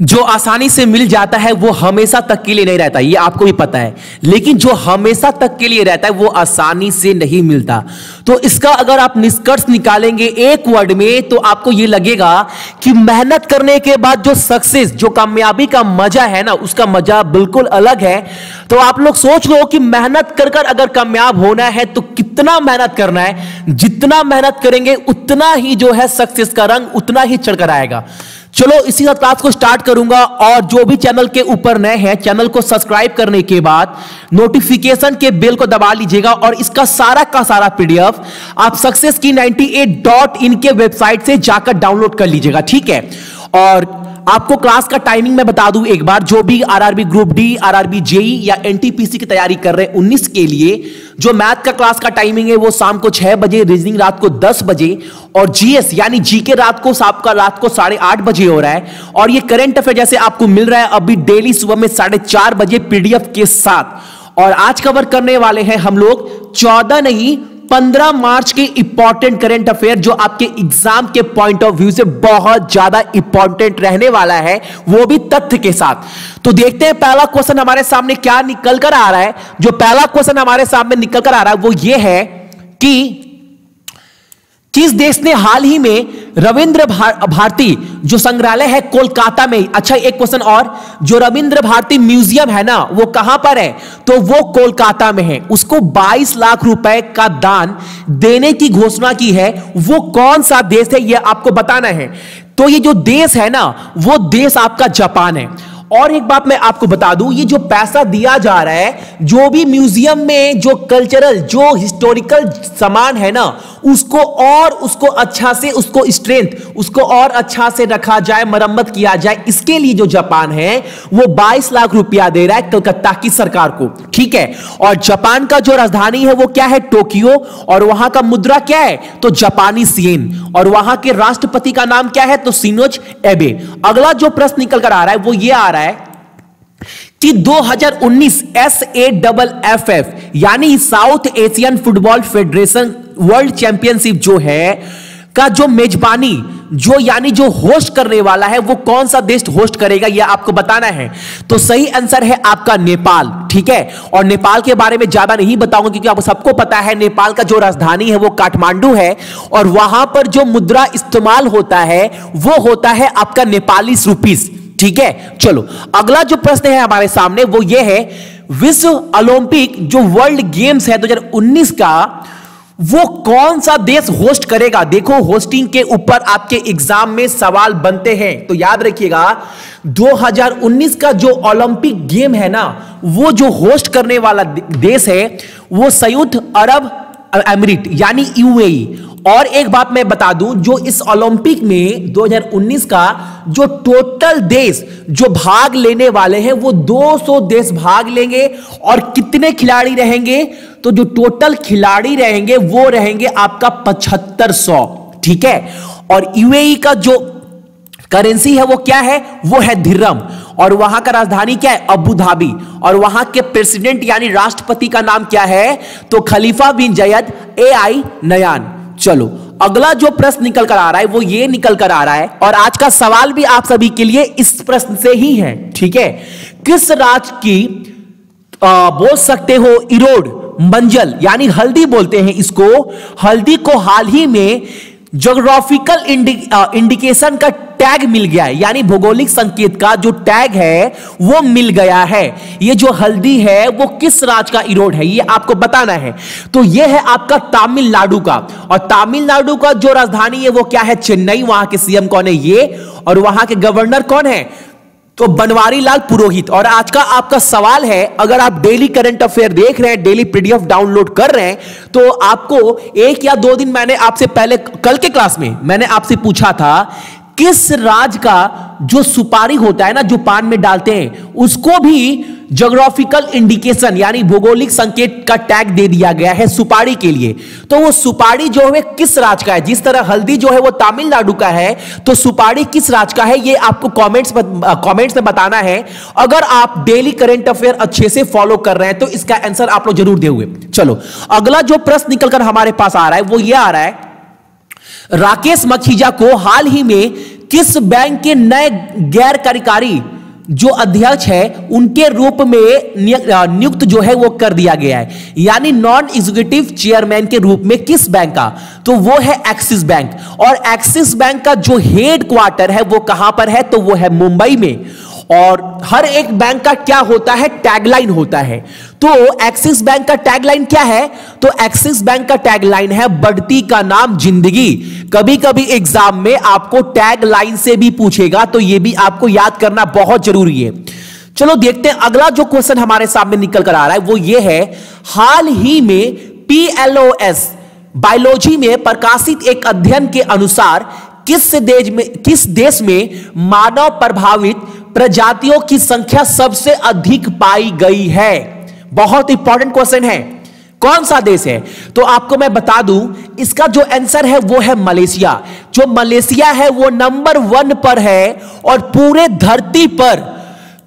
जो आसानी से मिल जाता है, वो हमेशा तक के लिए नहीं रहता, ये आपको भी पता है। लेकिन जो हमेशा तक के लिए रहता है, वो आसानी से नहीं मिलता। तो इसका अगर आप निष्कर्ष निकालेंगे एक वर्ड में तो आपको ये लगेगा कि मेहनत करने के बाद जो सक्सेस जो कामयाबी का मज़ा है ना, उसका मज़ा बिल्कुल अलग है। तो आप लोग सोच लो कि मेहनत कर कर अगर कामयाब होना है तो कितना मेहनत करना है? जितना मेहनत करेंगे, उतना ही जो है सक्सेस का रंग उतना ही चढ़कर आएगा। चलो इसी साथ क्लास को स्टार्ट करूँगा और जो भी चैनल के ऊपर नए हैं चैनल को सब्सक्राइब करने के बाद नोटिफिकेशन के बेल को दबा लीजिएगा और इसका सारा का सारा पीडीएफ आप सक्सेस की 98 डॉट इन के वेबसाइट से जाकर डाउनलोड कर लीजिएगा, ठीक है? और आपको क्लास का टाइमिंग मैं बता दूँ एक बार, जो भी RRB group D RRB JE या एनटीपीसी की तैयारी कर रहे हैं उन्नीस के लिए, जो मैथ का क्लास का टाइमिंग है वो शाम को छह बजे रीजनिंग रात को दस बजे और जीएस यानी जीके रात को आपका रात को साढ़े आठ बजे हो रहा है और ये करंट अफेयर जैसे आपको मिल रहा है अभी डेली सुबह में साढ़े चार बजे पीडीएफ के साथ। और आज कवर करने वाले हैं हम लोग, चौदह नहीं पंद्रह मार्च के इंपॉर्टेंट करंट अफेयर जो आपके एग्ज़ाम के पॉइंट ऑफ़ व्यू से बहुत ज़्यादा इंपॉर्टेंट रहने वाला है, वो भी तथ्य के साथ। तो देखते हैं, पहला क्वेश्चन हमारे सामने क्या निकल कर आ रहा है। जो पहला क्वेश्चन हमारे सामने निकल कर आ रहा है, वो ये है कि किस देश ने हाल ही में रविंद्र भारती, जो संग्रहालय है कोलकाता में। अच्छा एक क्वेश्चन और। जो रविंद्र भारती म्यूज़ियम है ना, वो कहाँ पर है? तो वो कोलकाता में है। उसको 22 लाख रुपए का दान देने की घोषणा की है। वो कौन सा देश है, ये आपको बताना है। तो ये जो देश है ना, वो देश आपका जापान है। और एक बात मैं आपको बता दूँ, ये जो पैसा दिया जा रहा है, जो भी म्यूज़ियम में, जो कल्चरल, जो हिस्टोरिकल सामान है ना, उसको और, उसको अच्छा से, उसको स्ट्रेंथ उसको और अच्छा से रखा जाए, मरम्मत किया जाए, इसके लिए जो जापान है, वो 22 लाख रुपया दे रहा है कलकत्ता की सरकार को, ठीक है? और जापान का जो राजधानी है, वो क्या है? टोक्यो, और वहाँ का मुद्रा क्या है? तो जापानी सीन, और वहाँ के राष्ट्रपति का नाम क्या है? तो सिनोज एबे। अगला जो प्रश्न निकल कर आ रहा है, वो ये आ रहा है कि 2019 S A double F F यानी South Asian football federation world championship जो है, का जो मेजबानी, जो यानी जो होस्ट करने वाला है, वो कौन सा देश होस्ट करेगा, यह आपको बताना है। तो सही आंसर है आपका नेपाल, ठीक है? और नेपाल के बारे में ज़्यादा नहीं बताऊँगा, क्योंकि आपको सबको पता है, नेपाल का जो राजधानी है, वो काठमांडू है, और वहाँ पर जो मुद्रा इस्तेमाल होता है, वो होता है आपका नेपाली रुपीस ठीक है? चलो, अगला जो प्रश्न है हमारे सामने, वो ये है, विश्व ओलंपिक जो वर्ल्ड गेम्स है 2019 का, वो कौन सा देश होस्ट करेगा? देखो होस्टिंग के ऊपर आपके एग्ज़ाम में सवाल बनते हैं। तो याद रखिएगा 2019 का जो ओलंपिक गेम है ना, वो जो होस्ट करने वाला देश है, वो संयुक्त अरब अमीरीट, यानी यूएई। और एक बात मैं बता दूँ, जो इस ओलंपिक में 2019 का जो टोटल देश जो भाग लेने वाले हैं, वो 200 देश भाग लेंगे और कितने खिलाड़ी रहेंगे? तो जो टोटल खिलाड़ी रहेंगे, वो रहेंगे आपका पचहत्तर ठीक है? और यूएई का जो करेंसी है, वो क्या है? वो है धिरम और वहाँ का राजधानी क्या है? Abu Dhabi. और वहाँ के प्रेसिडेंट यानी राष्ट्रपति का नाम क्या है? तो खलीफा बिन जयद ए आई नयान। चलो अगला जो प्रश्न निकल कर आ रहा है वो ये निकल कर आ रहा है और आज का सवाल भी आप सभी के लिए इस प्रश्न से ही है ठीक है? किस राज्य की आ, बोल सकते हो इरोड मंजल यानी हल्दी बोलते हैं इसको हल्दी को हाल ही में जोग्राफिकल इंडिकेशन का टैग मिल गया है। यानी भौगोलिक संकेत का जो टैग है, वो मिल गया है। ये जो हल्दी है, वो किस राज्य का इरोड है, ये आपको बताना है। तो ये है आपका तमिलनाडु का। और तमिलनाडु का जो राजधानी है, वो क्या है? चेन्नई। वहाँ के सीएम कौन है? ये। और वहाँ के गवर्नर कौन है? तो बनवारी लाल पुरोहित। और आज का आपका सवाल है, अगर आप डेली करंट अफेयर देख रहे हैं, डेली पीडीएफ डाउनलोड कर रहे हैं तो आपको एक या दो दिन मैंने आपसे पहले, कल के क्लास में मैंने आपसे पूछा था किस राज का जो सुपारी होता है ना, जो पान में डालते हैं, उसको भी जोग्राफिकल इंडिकेशन यानी भौगोलिक संकेत का टैग दे दिया गया है सुपारी के लिए। तो वो सुपारी जो है किस राज का है? जिस तरह हल्दी जो है, वो तमिलनाडु का है तो सुपारी किस राज का है, ये आपको कमेंट्स कमेंट्स में बताना है। अगर आप डेली करंट अफेयर अच्छे से फॉलो कर रहे हैं तो इसका आंसर आप लोग ज़रूर दे चलो, अगला जो प्रश्न निकलकर हमारे पास आ रहा है, वो ये आ रहा है राकेश मखीजा को हाल ही में किस बैंक के नए गैर कार्यकारी जो अध्यक्ष है, उनके रूप में नियुक्त जो है वो कर दिया गया है। यानी नॉन एग्जीक्यूटिव चेयरमैन के रूप में किस बैंक का? तो वो है एक्सिस बैंक और एक्सिस बैंक का जो हेड क्वार्टर है, वो कहाँ पर है? तो वो है मुंबई में। और हर एक बैंक का क्या होता है? टैगलाइन होता है। तो एक्सिस बैंक का टैगलाइन क्या है? तो एक्सिस बैंक का टैगलाइन है बढ़ती का नाम ज़िंदगी। कभी कभी एग्ज़ाम में आपको टैगलाइन से भी पूछेगा तो यह भी आपको याद करना बहुत ज़रूरी है। चलो देखते हैं, अगला जो क्वेश्चन हमारे सामने निकल कर आ रहा है, वो ये है, हाल ही में पीएलओएस बायोलॉजी में प्रकाशित एक अध्ययन के अनुसार किस देश में, किस देश में मानव प्रभावित प्रजातियों की संख्या सबसे अधिक पाई गई है? बहुत इंपॉर्टेंट क्वेश्चन है। कौन सा देश है? तो आपको मैं बता दूँ, इसका जो आंसर है, वो है मलेशिया। जो मलेशिया है, वो नंबर वन पर है और पूरे धरती पर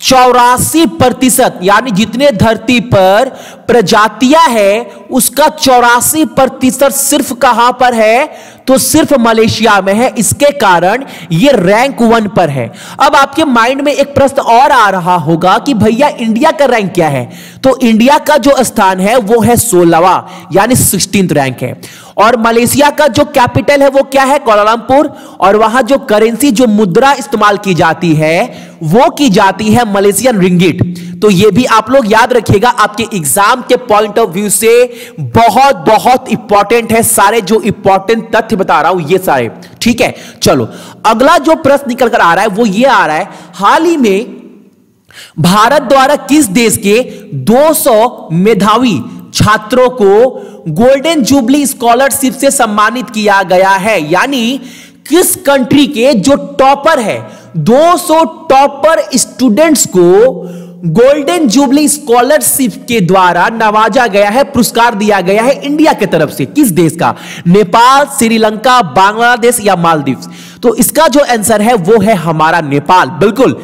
चौरासी प्रतिशत, यानी जितने धरती पर प्रजातियाँ है, उसका चौरासी प्रतिशत सिर्फ़ कहाँ पर है? तो सिर्फ़ मलेशिया में है, इसके कारण ये रैंक वन पर है। अब आपके माइंड में एक प्रश्न और आ रहा होगा कि भैया इंडिया का रैंक क्या है? तो इंडिया का जो स्थान है, वो है सोलहवा, यानी सिक्सटींथ रैंक है। और मलेशिया का जो कैपिटल है वो क्या है? कोलालमपुर और वहाँ जो करेंसी, जो मुद्रा इस्तेमाल की जाती है, वो की जाती है मलेशियन रिंगिट। तो ये भी आप लोग याद रखिएगा, आपके एग्ज़ाम के पॉइंट ऑफ़ व्यू से बहुत बहुत इंपॉर्टेंट है। सारे जो इंपॉर्टेंट तथ्य बता रहा हूँ, ये सारे। ठीक है? चलो, अगला जो प्रश्न निकल कर आ रहा है, वो ये आ रहा है, हाल ही में भारत द्वारा किस देश के 200 मेधावी छात्रों को गोल्डन जुबली स्कॉलरशिप से सम्मानित किया गया है। यानी किस कंट्री के जो टॉपर है 200 टॉपर स्टूडेंट्स को गोल्डन जुबली स्कॉलरशिप के द्वारा नवाजा गया है, पुरस्कार दिया गया है इंडिया के तरफ़ से। किस देश का? नेपाल, श्रीलंका, बांग्लादेश या मालदीव तो इसका जो आंसर है, वो है हमारा नेपाल। बिल्कुल,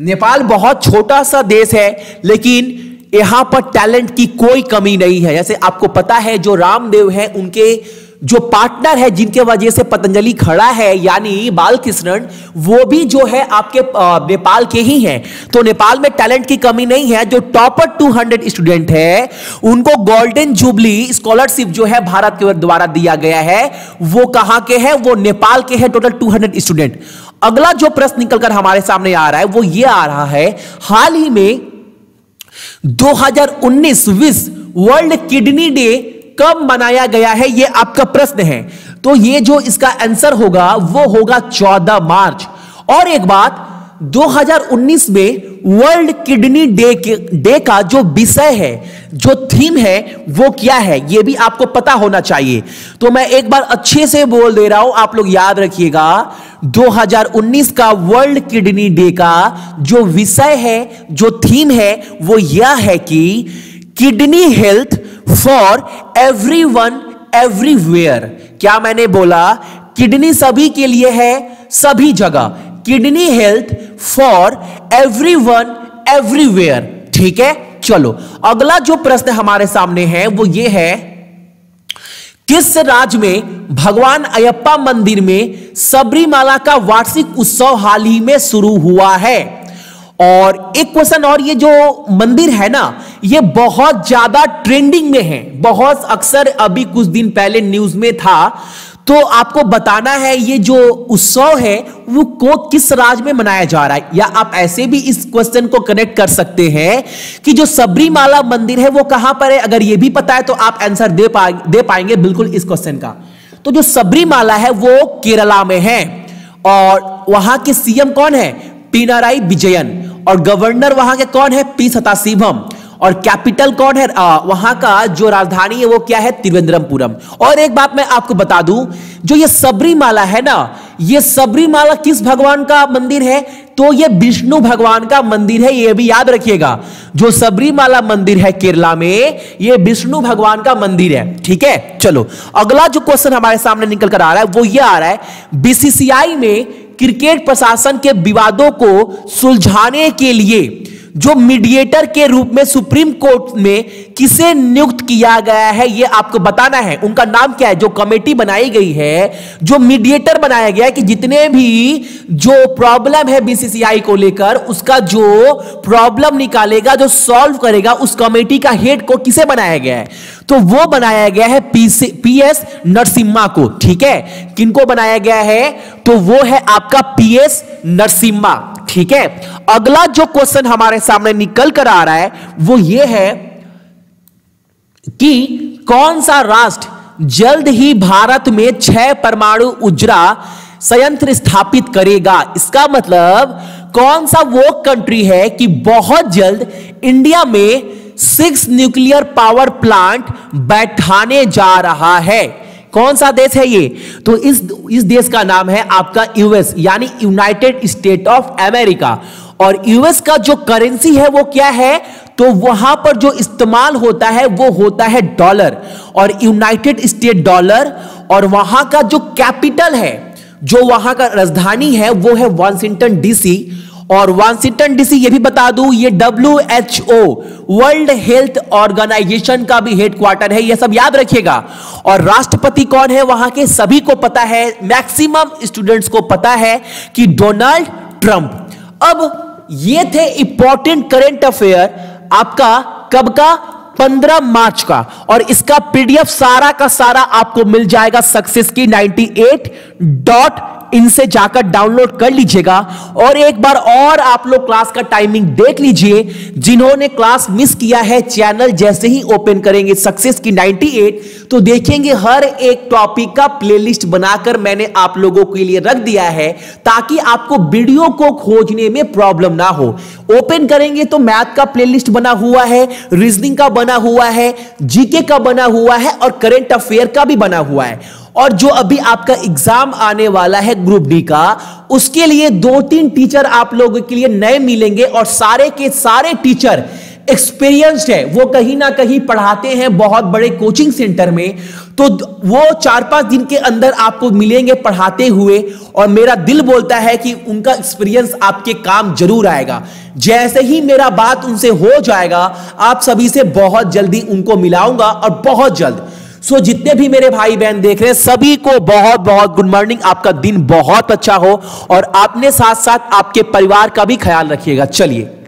नेपाल बहुत छोटा सा देश है, लेकिन यहाँ पर टैलेंट की कोई कमी नहीं है। जैसे आपको पता है, जो रामदेव है, उनके जो पार्टनर है, जिनके वजह से पतंजलि खड़ा है, यानी बालकृष्णन, वो भी जो है आपके नेपाल के ही हैं। तो नेपाल में टैलेंट की कमी नहीं है। जो टॉपर 200 स्टूडेंट है, उनको गोल्डन जुबली स्कॉलरशिप जो है भारत के द्वारा दिया गया है। वो कहाँ के हैं? वो नेपाल के हैं टोटल 200 स्टूडेंट अगला जो प्रश्न निकलकर हमारे सामने आ रहा है, वो ये आ रहा है, हाल ही में 2019 विश्व वर्ल्ड किडनी डे कब मनाया गया है? यह आपका प्रश्न है। तो ये जो इसका आंसर होगा, वो होगा 14 मार्च। और एक बात 2019 में वर्ल्ड किडनी डे के, डे का जो विषय है, जो थीम है, वो क्या है, ये भी आपको पता होना चाहिए। तो मैं एक बार अच्छे से बोल दे रहा हूँ, आप लोग याद रखिएगा 2019 का वर्ल्ड किडनी डे का जो विषय है, जो थीम है, वो यह है कि kidney health for everyone everywhere. क्या मैंने बोला? किडनी सभी के लिए है, सभी जगह। Kidney health for everyone everywhere ठीक है? चलो, अगला जो प्रश्न हमारे सामने है, वो ये है, किस राज्य में भगवान अयप्पा मंदिर में सबरीमाला का वार्षिक उत्सव हाल ही में शुरू हुआ है? और एक क्वेश्चन और, ये जो मंदिर है ना, ये बहुत ज़्यादा ट्रेंडिंग में है। बहुत अक्सर अभी कुछ दिन पहले न्यूज़ में था। तो आपको बताना है, ये जो उत्सव है, वो को किस राज्य में मनाया जा रहा है? या आप ऐसे भी इस क्वेश्चन को कनेक्ट कर सकते हैं कि जो सबरीमाला मंदिर है, वो कहाँ पर है? अगर ये भी पता है तो आप आंसर दे पा, दे पाएँगे बिल्कुल इस क्वेश्चन का। तो जो सबरीमाला है, वो केरला में है। और वहाँ के सीएम कौन है? पिनाराई विजयन। और गवर्नर वहाँ के कौन है? पी सताशिवम और कैपिटल कौन है? आ, वहाँ का जो राजधानी है वो क्या है? त्रिवेंद्रमपुरम और एक बात मैं आपको बता दूँ जो ये सबरीमाला है ना ये सबरीमाला किस भगवान का मंदिर है? तो ये विष्णु भगवान का मंदिर है ये भी याद रखिएगा। जो सबरीमाला मंदिर है केरला में ये विष्णु भगवान का मंदिर है। ठीक है? चलो अगला जो क्वेश्चन हमारे सामने निकल कर आ रहा है वो ये आ रहा है बीसीसीआई में क्रिकेट प्रशासन के विवादों को सुलझाने के लिए जो मीडिएटर के रूप में सुप्रीम कोर्ट में किसे नियुक्त किया गया है यह आपको बताना है। उनका नाम क्या है? जो कमेटी बनाई गई है, जो मीडिएटर बनाया गया है कि जितने भी जो प्रॉब्लम है बीसीसीआई को लेकर, उसका जो प्रॉब्लम निकालेगा, जो सॉल्व करेगा, उस कमेटी का हेड को किसे बनाया गया है? तो वो बनाया गया है पी एस नरसिम्हा को, ठीक है? किनको बनाया गया है? तो वो है आपका पी एस नरसिम्हा, ठीक है? अगला जो क्वेश्चन हमारे सामने निकल कर आ रहा है, वो ये है कि कौन सा राष्ट्र जल्द ही भारत में छह परमाणु उजरा संयंत्र स्थापित करेगा? इसका मतलब कौन सा वो कंट्री है कि बहुत जल्द इंडिया में सिक्स न्यूक्लियर पावर प्लांट बैठाने जा रहा है? कौन सा देश है ये? तो इस इस देश का नाम है आपका यूएस यानी यूनाइटेड स्टेट ऑफ़ अमेरिका और यूएस का जो करेंसी है वो क्या है? तो वहाँ पर जो इस्तेमाल होता है, वो होता है डॉलर और यूनाइटेड स्टेट डॉलर और वहाँ का जो कैपिटल है, जो वहाँ का राजधानी है, वो है वाशिंगटन डीसी और वाशिंगटन डीसी ये भी बता दूँ, ये W H O World Health Organization का भी हेडक्वार्टर है, ये सब याद रखिएगा. और राष्ट्रपति कौन है वहाँ के, सभी को पता है मैक्सिमम स्टूडेंट्स को पता है कि डोनाल्ड ट्रंप अब ये थे इंपॉर्टेंट करेंट अफेयर आपका कब का? 15 मार्च का। और इसका पीडीएफ सारा का सारा आपको मिल जाएगा सक्सेस की 98 डॉट इनसे जाकर डाउनलोड कर लीजिएगा और एक बार और आप लोग क्लास का टाइमिंग देख लीजिए। जिन्होंने क्लास मिस किया है चैनल जैसे ही ओपन करेंगे सक्सेस की 98 तो देखेंगे हर एक टॉपिक का प्लेलिस्ट बनाकर मैंने आप लोगों के लिए रख दिया है ताकि आपको वीडियो को खोजने में प्रॉब्लम ना हो। ओपन करेंगे तो मैथ का प्लेलिस्ट बना हुआ है रीजनिंग का बना हुआ है जीके का बना हुआ है और करेंट अफेयर का भी बना हुआ है। और जो अभी आपका एग्ज़ाम आने वाला है ग्रुप डी का, उसके लिए दो तीन टीचर आप लोगों के लिए नए मिलेंगे और सारे के सारे टीचर एक्सपीरियंस्ड है। वो कहीं ना कहीं पढ़ाते हैं बहुत बड़े कोचिंग सेंटर में। तो वो चार पाँच दिन के अंदर आपको मिलेंगे पढ़ाते हुए और मेरा दिल बोलता है कि उनका एक्सपीरियंस आपके काम ज़रूर आएगा। जैसे ही मेरा बात उनसे हो जाएगा, आप सभी से बहुत जल्दी उनको मिलाऊँगा और बहुत जल्द। सो so, जितने भी मेरे भाई बहन देख रहे हैं सभी को बहुत बहुत गुड मॉर्निंग आपका दिन बहुत अच्छा हो और आपने साथ साथ आपके परिवार का भी ख्याल रखिएगा। चलिए।